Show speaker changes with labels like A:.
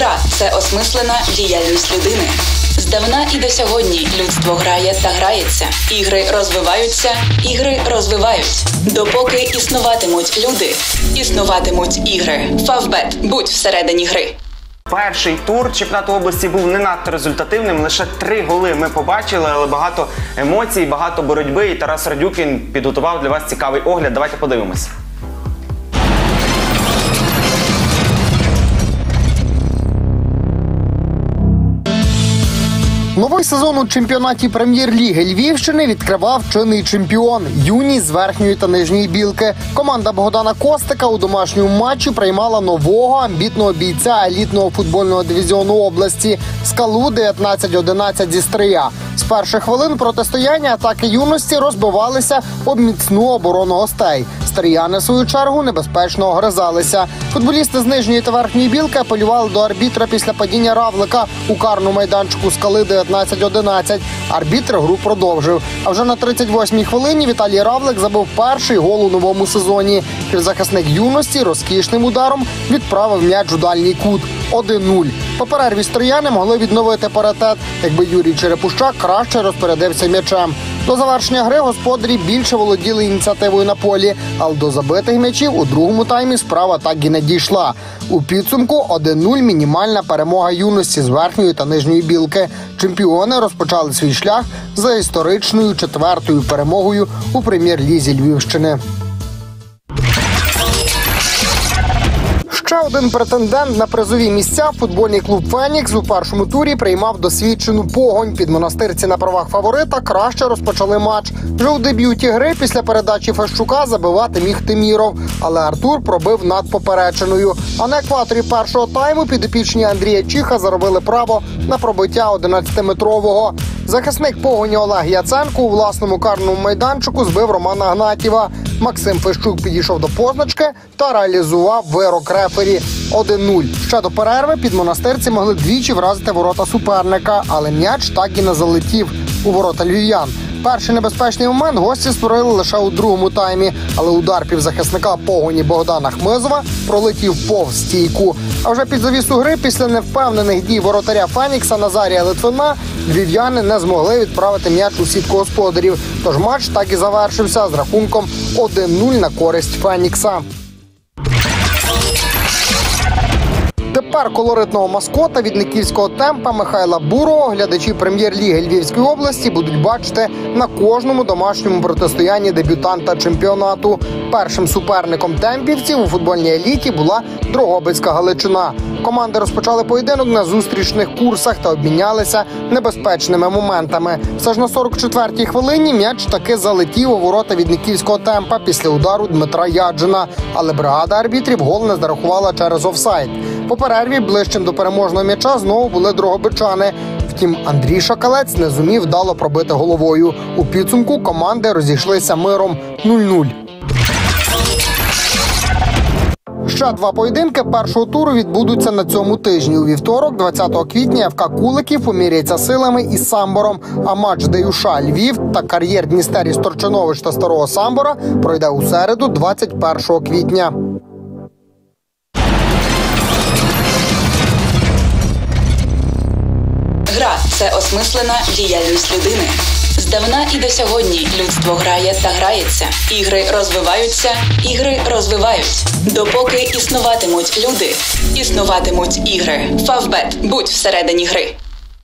A: Гра це осмислена діяльність людини. Здавна і до сьогодні людство грає та грається. Ігри розвиваються, ігри розвивають. Допоки існуватимуть люди, існуватимуть ігри. Фавбет, будь всередині гри.
B: Перший тур чемпіонату області був не надто результативним. Лише три голи ми побачили, але багато емоцій, багато боротьби. І Тарас Радюкін підготував для вас цікавий огляд. Давайте подивимось.
C: Новий сезон у чемпіонаті прем'єр-ліги Львівщини відкривав чинний чемпіон юні з верхньої та нижньої білки. Команда Богдана Костика у домашньому матчі приймала нового амбітного бійця елітного футбольного дивізіону області скалу 19-11 зі стрия. З перших хвилин протистояння атаки юності розбивалися об міцну оборону гостей. Стріяни, в свою чергу, небезпечно огризалися. Футболісти з нижньої та верхньої білки апелювали до арбітра після падіння равлика у карному майданчику скали 19-11. Арбітр гру продовжив. А вже на 38-й хвилині Віталій Равлик забив перший гол у новому сезоні. Півзахисник юності розкішним ударом відправив м'яч у дальній кут. 1-0. По перерві стріяни могли відновити паритет, якби Юрій Черепущак краще розпорядився м'ячем. До завершення гри господарі більше володіли ініціативою на полі, але до забитих м'ячів у другому таймі справа так і не дійшла. У підсумку 1-0 мінімальна перемога юності з верхньої та нижньої білки. Чемпіони розпочали свій шлях за історичною четвертою перемогою у прем'єр-лізі Львівщини. Ще один претендент на призові місця футбольний клуб Фенікс у першому турі приймав досвідчену погонь. Під монастирці на правах фаворита краще розпочали матч. Вже у дебюті гри після передачі Фещука забивати міг Тиміров, але Артур пробив над попереченою. А на екваторі першого тайму підопічні Андрія Чіха заробили право на пробиття 11-метрового. Захисник погоні Олег Яценко у власному карному майданчику збив Романа Гнатєва. Максим Фещук підійшов до позначки та реалізував вирок рефері 1-0. Ще до перерви під монастирці могли двічі вразити ворота суперника, але м'яч так і не залетів у ворота львів'ян. Перший небезпечний момент гості створили лише у другому таймі, але удар півзахисника погоні Богдана Хмизова пролетів повз стійку. А вже під завісу гри після невпевнених дій воротаря Фенікса Назарія Литвина львів'яни не змогли відправити м'яч у сітку господарів. Тож матч так і завершився з рахунком 1-0 на користь Фенікса. Тепер колоритного маскота від никівського темпа Михайла Бурого глядачі прем'єр-ліги Львівської області будуть бачити на кожному домашньому протистоянні дебютанта чемпіонату. Першим суперником темпівців у футбольній еліті була Дрогобицька Галичина. Команди розпочали поєдинок на зустрічних курсах та обмінялися небезпечними моментами. Все ж на 44-й хвилині м'яч таки залетів у ворота від никівського темпа після удару Дмитра Яджина. Але бригада арбітрів гол не зарахувала через офсайд. Перерві ближчим до переможного м'яча знову були дрогобичани. Втім, Андрій Шакалець не зумів вдало пробити головою. У підсумку команди розійшлися миром 0-0. Ще два поєдинки першого туру відбудуться на цьому тижні. У вівторок, 20 квітня, ФК Куликів поміряється силами із самбором. А матч Деюша Львів та кар'єр Дністері Сторчинович та Старого Самбора пройде у середу, 21 квітня.
A: Це осмислена діяльність людини. Здавна і до сьогодні людство грає та грається. Ігри розвиваються, ігри розвивають. Допоки існуватимуть люди, існуватимуть ігри. Фавбет, будь всередині гри.